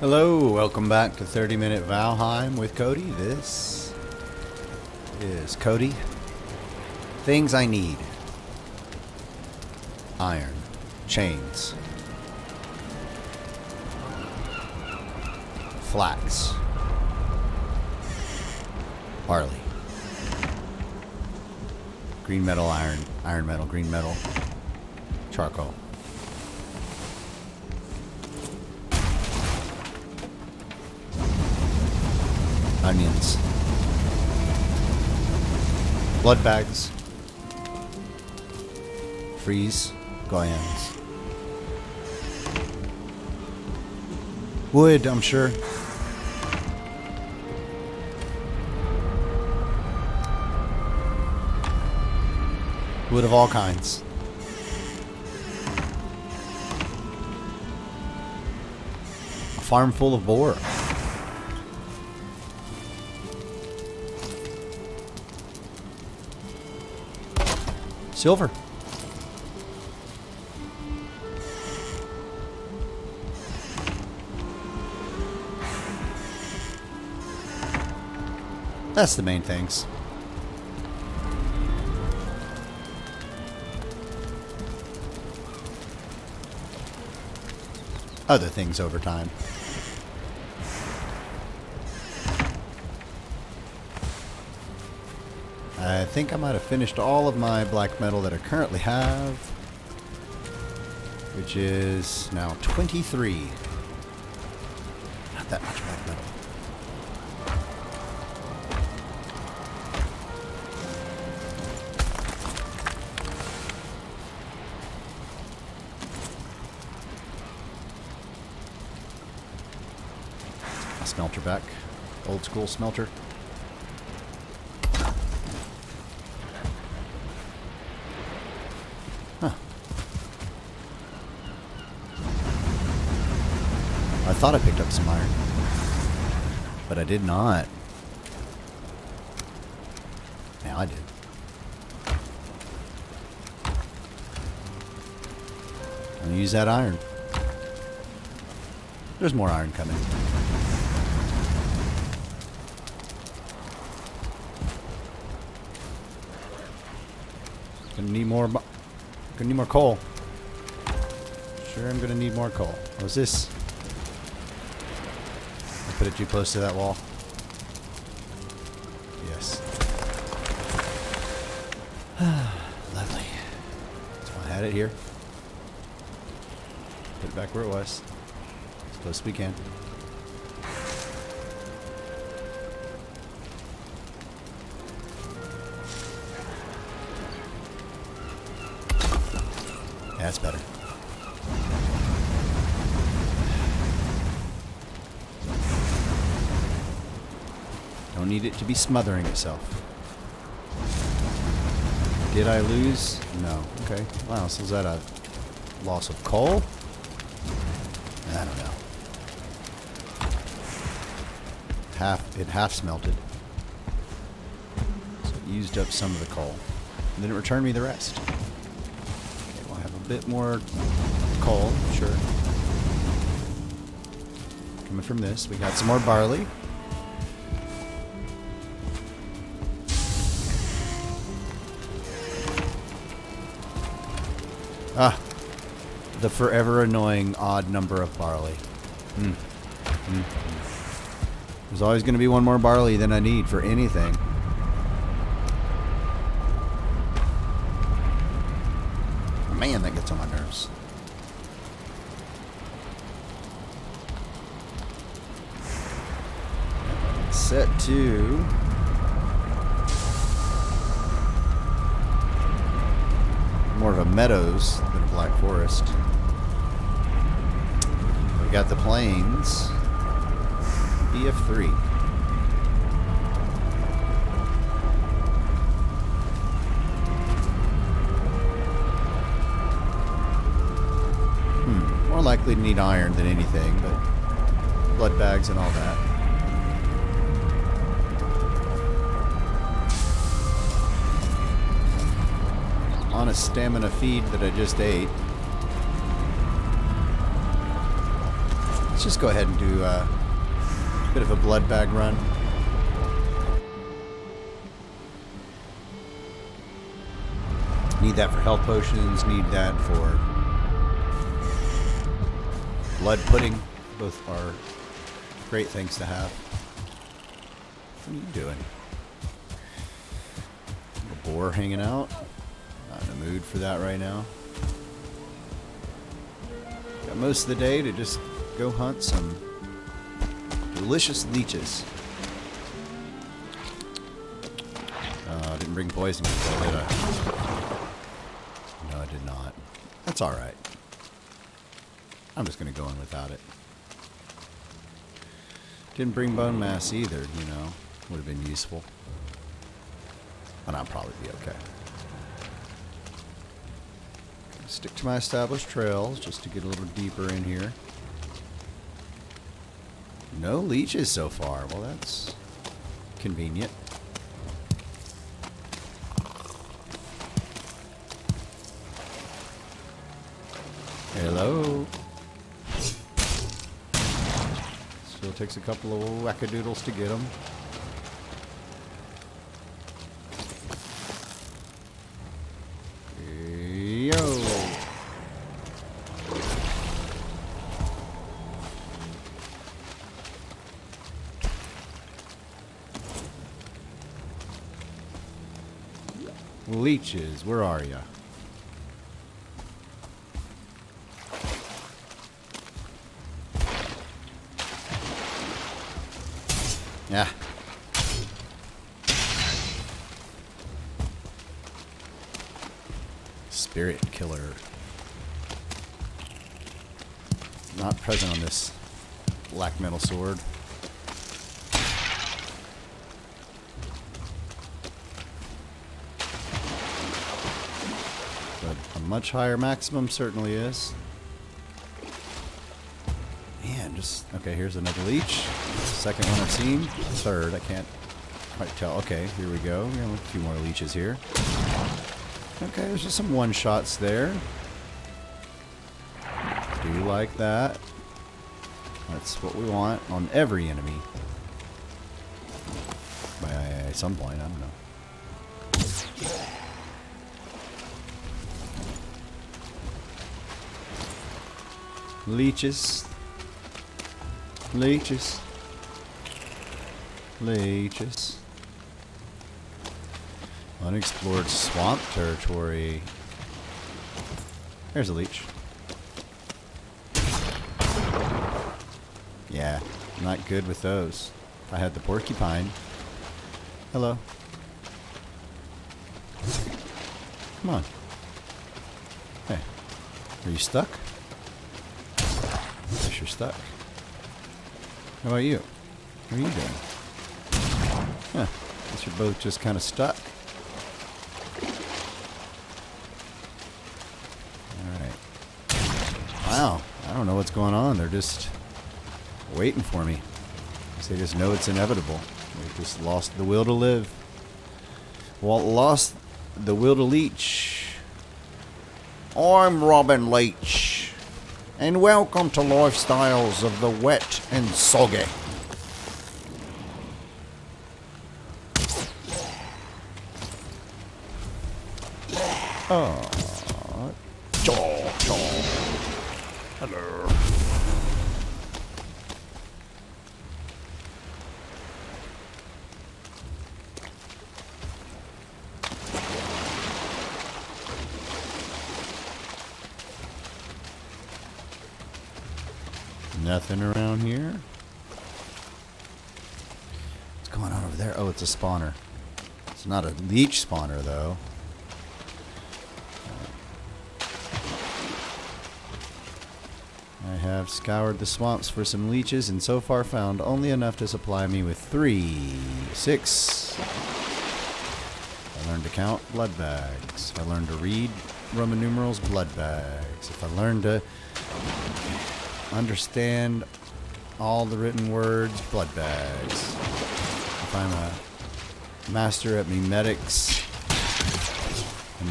Hello, welcome back to 30 Minute Valheim with Cody. This is Cody. Things I need iron, chains, flax, barley, green metal, iron, iron metal, green metal, charcoal. Onions, blood bags, freeze glands, wood, I'm sure. Wood of all kinds. A farm full of boar. Silver. That's the main things. Other things over time. I think I might have finished all of my black metal that I currently have, which is now 23. Not that much black metal. Smelter back. Old school smelter. Thought I picked up some iron. But I did not. Now I did. I'm gonna use that iron. There's more iron coming. Gonna need more. Gonna need more coal. Sure, I'm gonna need more coal. What's this? Put it too close to that wall. Yes. Lovely. So I had it here. Put it back where it was. As close as we can. That's better. It to be smothering itself. Did I lose? No. Okay. Wow, so is that a loss of coal? I don't know. Half it half smelted. So it used up some of the coal. And then it returned me the rest. Okay, we'll have a bit more coal, sure. Coming from this. We got some more barley. Ah, the forever annoying odd number of barley. Mm. There's always going to be one more barley than I need for anything. Man, that gets on my nerves. Set to more of a meadows black forest. We got the plains. BF3. Hmm. More likely to need iron than anything, but blood bags and all that. On a stamina feed that I just ate. Let's just go ahead and do uh, a bit of a blood bag run. Need that for health potions, need that for blood pudding. Both are great things to have. What are you doing? A boar hanging out. Mood for that right now. Got most of the day to just go hunt some delicious leeches. Uh, I didn't bring poison control, did I? No, I did not. That's alright. I'm just to go in without it. Didn't bring Bonemass either, you know. Would have been useful. But I'll probably be okay. Stick to my established trails just to get a little deeper in here. No leeches so far. Well, that's convenient. Hello. Still takes a couple of wackadoodles to get them. Leeches, where are ya? Yeah. Spirit killer. Not present on this black metal sword. But a much higher maximum certainly is. Man, just okay. Here's another leech. Second one I've seen. Third, I can't quite tell. Okay, here we go. We have a few more leeches here. Okay, there's just some one shots there. Do like that. That's what we want on every enemy. By some point, I don't know. Leeches. Leeches. Leeches. Unexplored swamp territory. There's a leech. Yeah, not good with those. I had the porcupine. Hello. Come on. Hey. Are you stuck? Stuck. How about you? What are you doing? Huh. Guess you're both just kind of stuck. Alright. Wow. I don't know what's going on. They're just waiting for me. They just know it's inevitable. They've just lost the will to live. Walt lost the will to leech. I'm Robin Leach, and welcome to Lifestyles of the Wet and Soggy. Oh, jaw, jaw. Hello. Nothing around here. What's going on over there? Oh, it's a spawner. It's not a leech spawner, though. I have scoured the swamps for some leeches and so far found only enough to supply me with three, six. I learned to count blood bags. I learned to read Roman numerals, blood bags. If I learned to understand all the written words, blood bags. If I'm a master at memetics and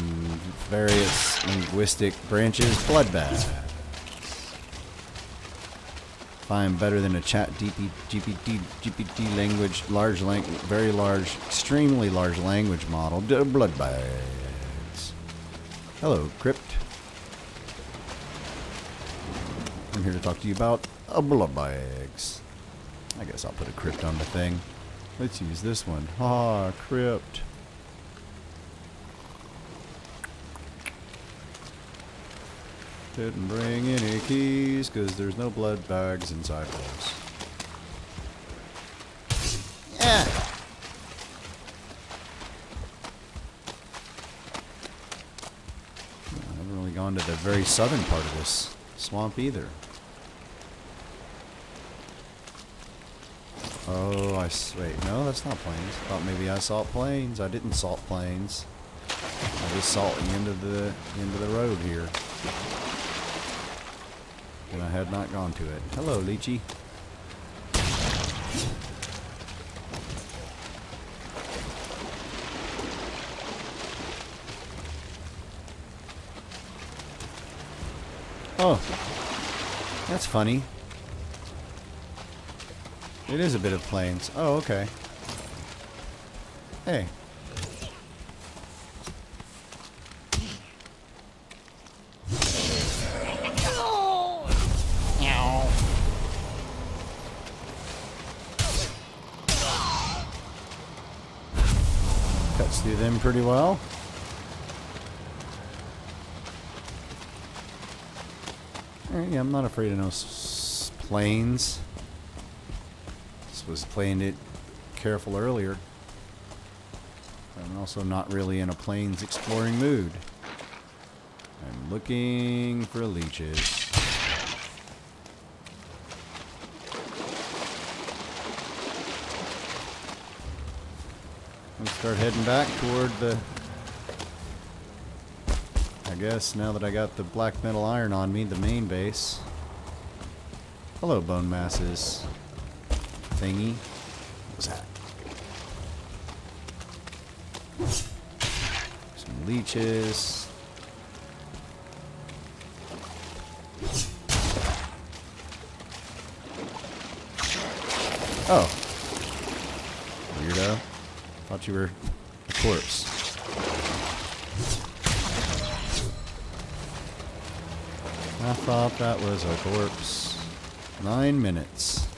various linguistic branches, blood bags. I am better than a ChatGPT, GPT language, large lang, very large, extremely large language model, d- blood bags. Hello, Crypt. I'm here to talk to you about uh, blood bags. I guess I'll put a crypt on the thing. Let's use this one. Ah, crypt. Didn't bring any keys because there's no blood bags inside those. Yeah. I haven't really gone to the very southern part of this swamp either. Oh, I wait. No, that's not plains. Thought maybe I salt plains. I didn't salt plains. I just salt the end of the of the road here. And I had not gone to it. Hello, Lychee. Oh, that's funny. It is a bit of plains. Oh, okay. Hey. Cuts through them pretty well. Yeah, I'm not afraid of no s- s- plains. Just was playing it careful earlier. I'm also not really in a plains exploring mood. I'm looking for leeches. Let's start heading back toward the. I guess now that I got the black metal iron on me, the main base. Hello, bone masses. Thingy. What was that? Some leeches. Oh. Weirdo. Thought you were a corpse. I thought that was a corpse. Nine minutes.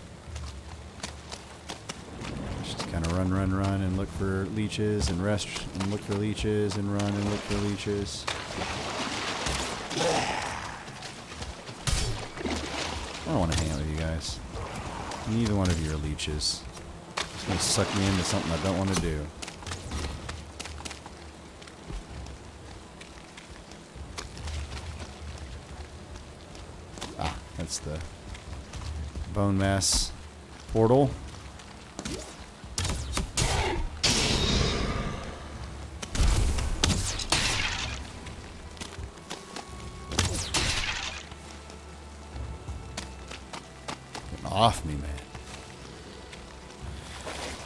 Just kind of run, run, run, and look for leeches, and rest, and look for leeches, and run, and look for leeches. I don't want to hang out with you guys. Neither one of you are leeches. It's gonna suck me into something I don't want to do. Ah, that's the Bonemass portal.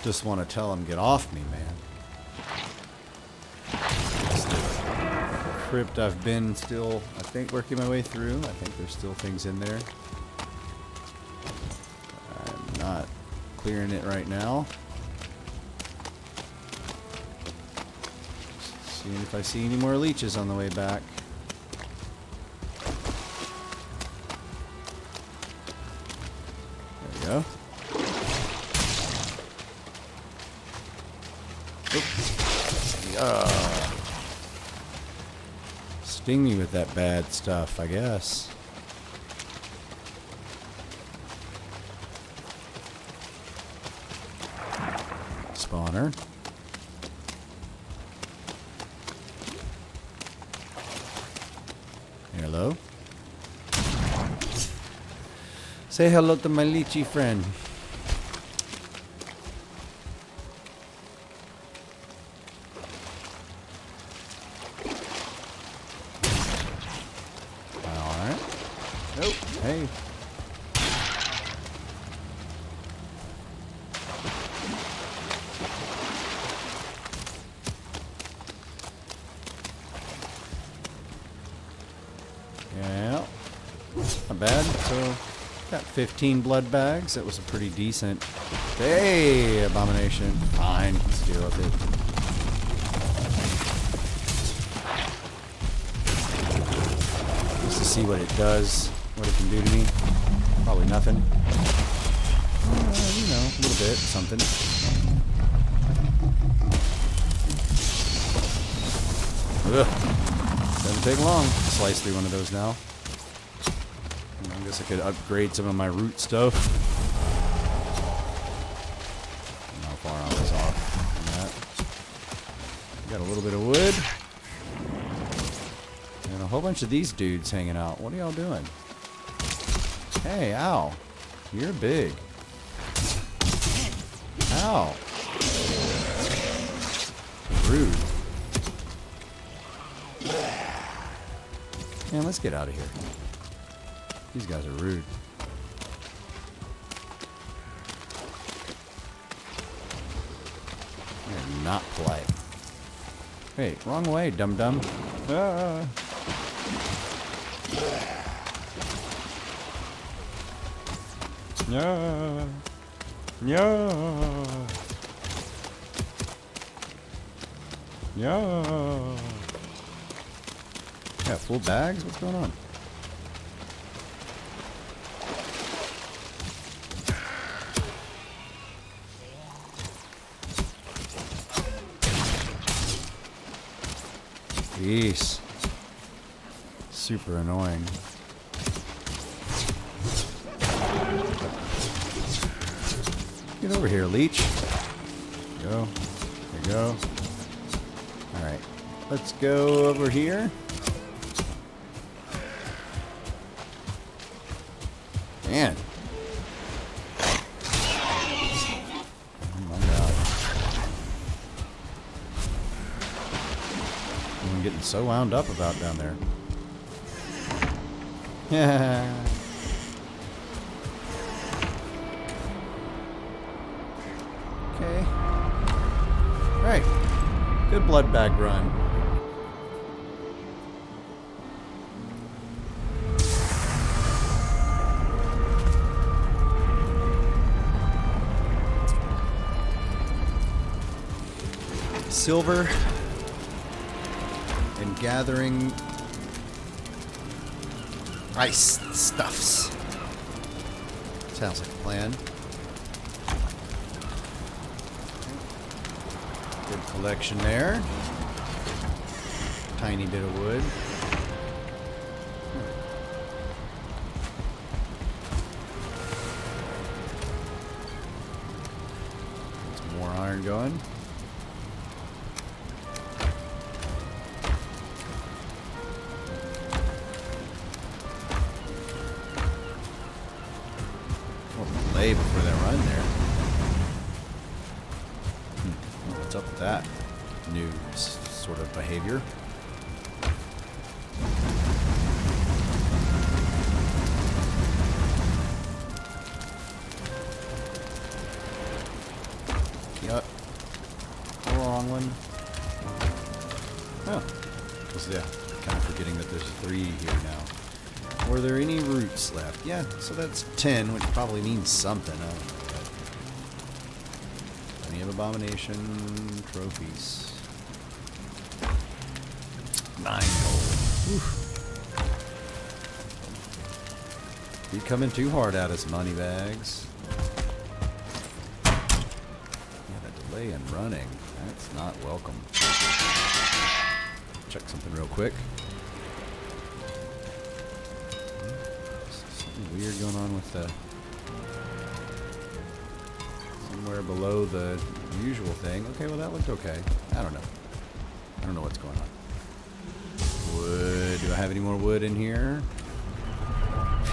Just want to tell him, get off me, man. Crypt I've been still, I think, working my way through. I think there's still things in there. I'm not clearing it right now. Seeing if I see any more leeches on the way back. Sting me with that bad stuff, I guess. Spawner. Hello. Say hello to my lychee friend. Alright. Nope. Hey. Yeah. Not bad. So Got 15 blood bags. That was a pretty decent. Hey, abomination. Fine, let's deal with it. Just to see what it does, what it can do to me. Probably nothing. Uh, you know, a little bit, something. Ugh. Doesn't take long. Slice through one of those now. I guess I could upgrade some of my root stuff. How far I was off. Got a little bit of wood. And a whole bunch of these dudes hanging out. What are y'all doing? Hey, ow. You're big. Ow. Rude. Man, let's get out of here. These guys are rude. They're not polite. Hey, wrong way, dum dum. Ah. Yeah. Yeah. Yeah. Yeah, full bags? What's going on? Jeez. Super annoying. Get over here, leech. Go. There you go. Alright. Let's go over here. Man. So wound up about down there. Yeah. okay. Alright. Good blood bag run. Silver gathering ice stuffs. Sounds like a plan. Good collection there. Tiny bit of wood. So that's 10, which probably means something. Plenty of abomination trophies. Nine gold. Oof. Coming too hard at us, money bags. Yeah, the delay in running. That's not welcome. Check something real quick. Weird going on with the... Somewhere below the usual thing. Okay, well that looked okay. I don't know. I don't know what's going on. Wood. Do I have any more wood in here?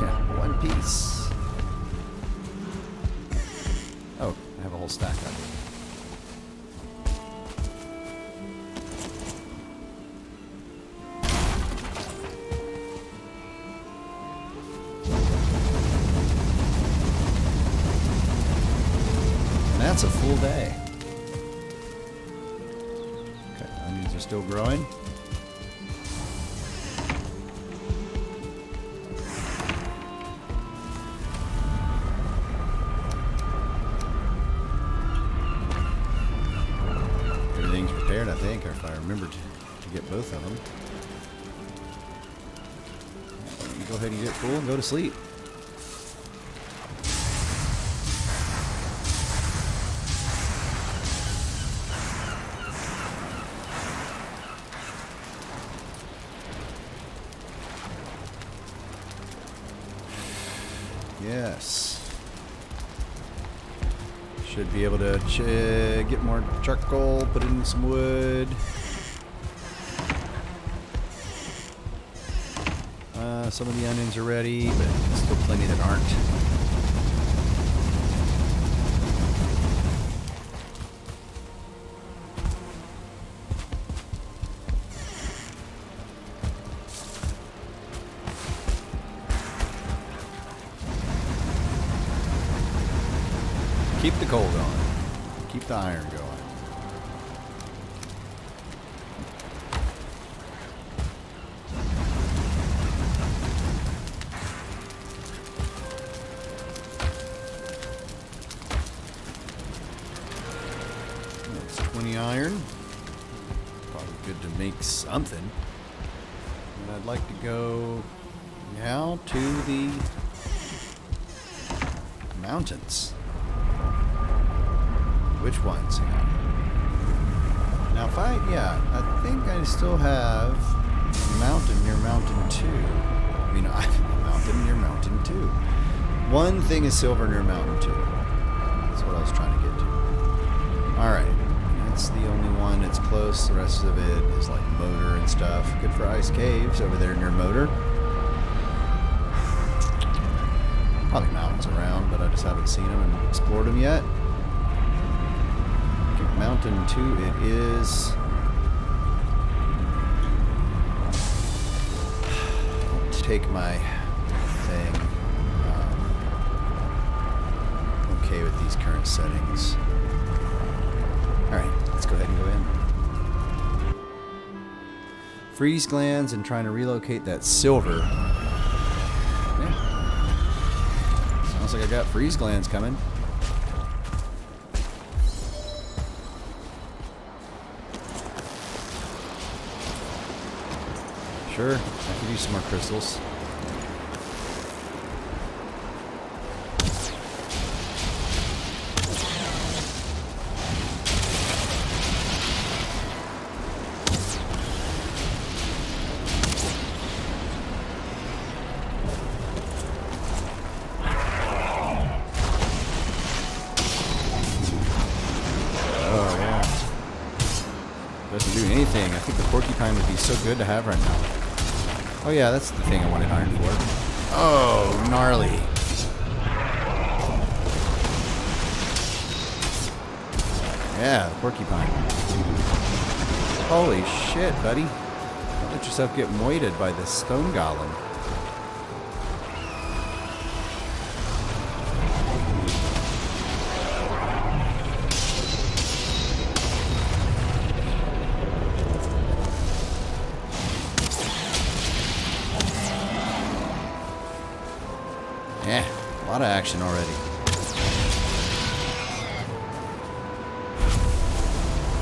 Yeah, one piece. Oh, I have a whole stack. that's a full day. Okay, onions are still growing. Everything's prepared, I think, if I remember to, to get both of them. Go ahead and get full and go to sleep. Able to get more charcoal, put in some wood. Uh, some of the onions are ready, but still plenty that aren't. Now, if I, yeah, I think I still have mountain near mountain two. I mean, I have mountain near mountain two. One thing is silver near mountain two. That's what I was trying to get to. All right, that's the only one that's close. The rest of it is like motor and stuff. Good for ice caves over there near motor. Probably mountains around, but I just haven't seen them and explored them yet. Mountain 2 it is. Take my thing. Um, okay with these current settings. Alright, let's go ahead and go in. Freeze glands and trying to relocate that silver. Yeah. Sounds like I got freeze glands coming. Sure, I could use some more crystals. Oh, yeah, that's the thing I wanted iron for. Oh, gnarly. Yeah, porcupine. Holy shit, buddy. Don't let yourself get moited by the stone golem. Lot of action already.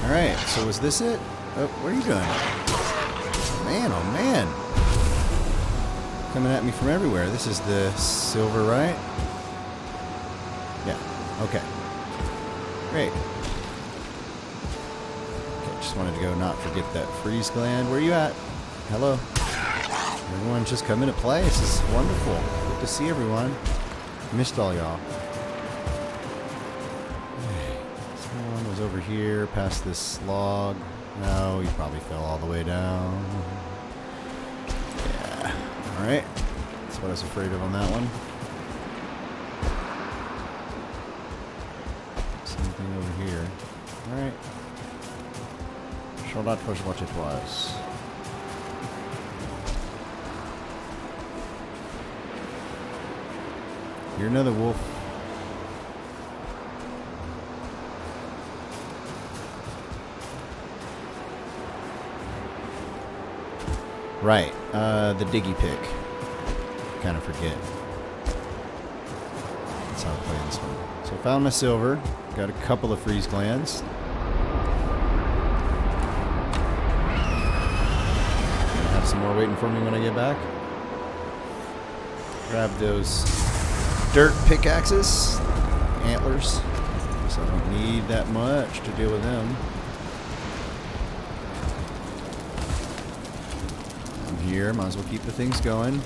Alright, so was this it? Oh, what are you doing? Man, oh man. Coming at me from everywhere. This is the silver, right? Yeah, okay. Great. Okay, just wanted to go not forget that freeze gland. Where are you at? Hello. Everyone's just coming to play. This is wonderful. Good to see everyone. Missed all y'all. Someone was over here past this log. No, he probably fell all the way down. Yeah. Alright. That's what I was afraid of on that one. Same thing over here. Alright. Shall not push what it twice. You're another wolf. Right. Uh, the diggy pick. Kind of forget. That's how I play this one. So I found my silver. Got a couple of freeze glands. Have some more waiting for me when I get back. Grab those dirt pickaxes, antlers. So I don't need that much to deal with them. I'm here, might as well keep the things going.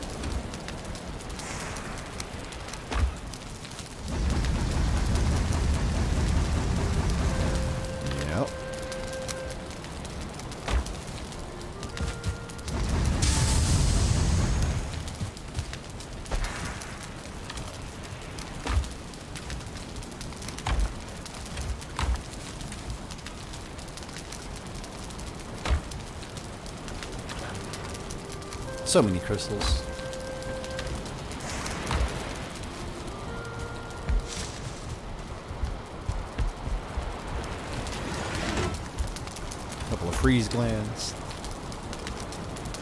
So many crystals. couple of freeze glands.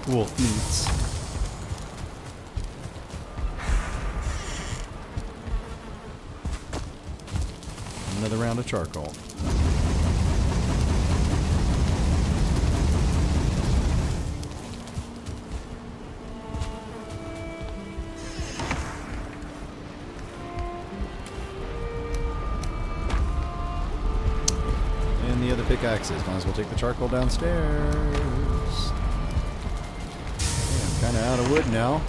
Wolf meats. Another round of charcoal. Pickaxes. Might as well take the charcoal downstairs. Okay, I'm kind of out of wood now.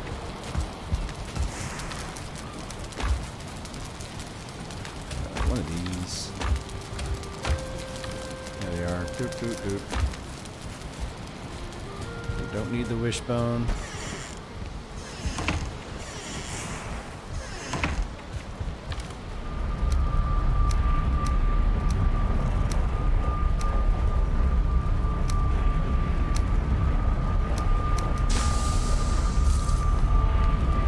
Uh, one of these. There they are. Doop, doop, doop. Don't need the wishbone.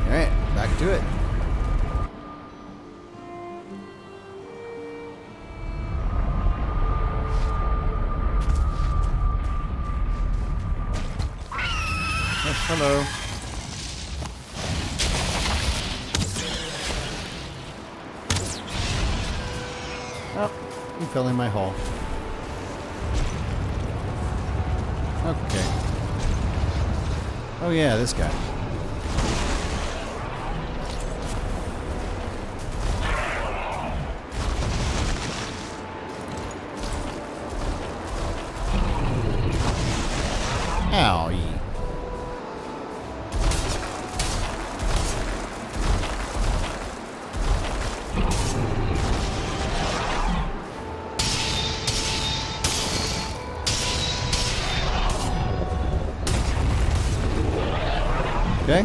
Alright, back to it. Hello. Oh, you fell in my hole. Okay. Oh yeah, this guy. Okay.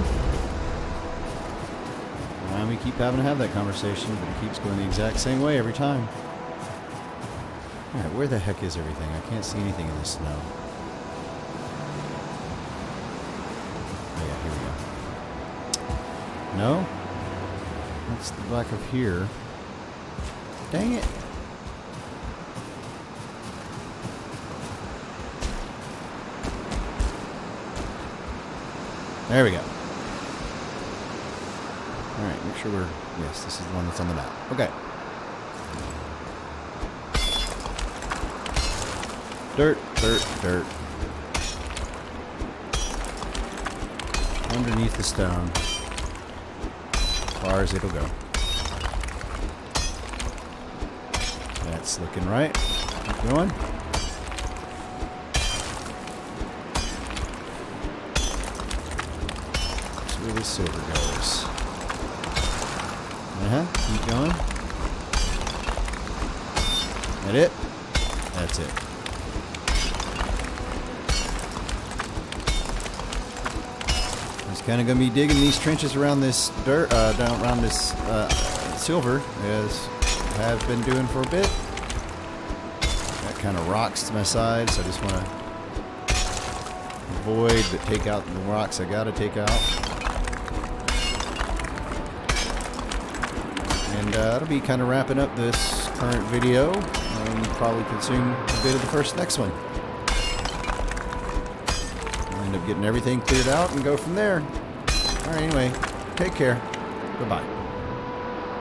And we keep having to have that conversation, but it keeps going the exact same way every time. Alright, where the heck is everything? I can't see anything in the snow. Oh yeah, here we go. No? That's the back of here. Dang it. There we go. Sure we're... Yes, this is the one that's on the map. Okay. Dirt, dirt, dirt. Underneath the stone. As far as it'll go. That's looking right. Keep going. That's where the silver goes. Uh-huh. Keep going. That it? That's it. I was kind of going to be digging these trenches around this dirt, uh, down around this uh, silver, as I have been doing for a bit. That kind of rocks to my side, so I just want to avoid but take out the rocks I got to take out. Uh, that'll be kind of wrapping up this current video. Um, and probably consume a bit of the first next one. I'll end up getting everything cleared out and go from there. Alright, anyway, take care. Goodbye.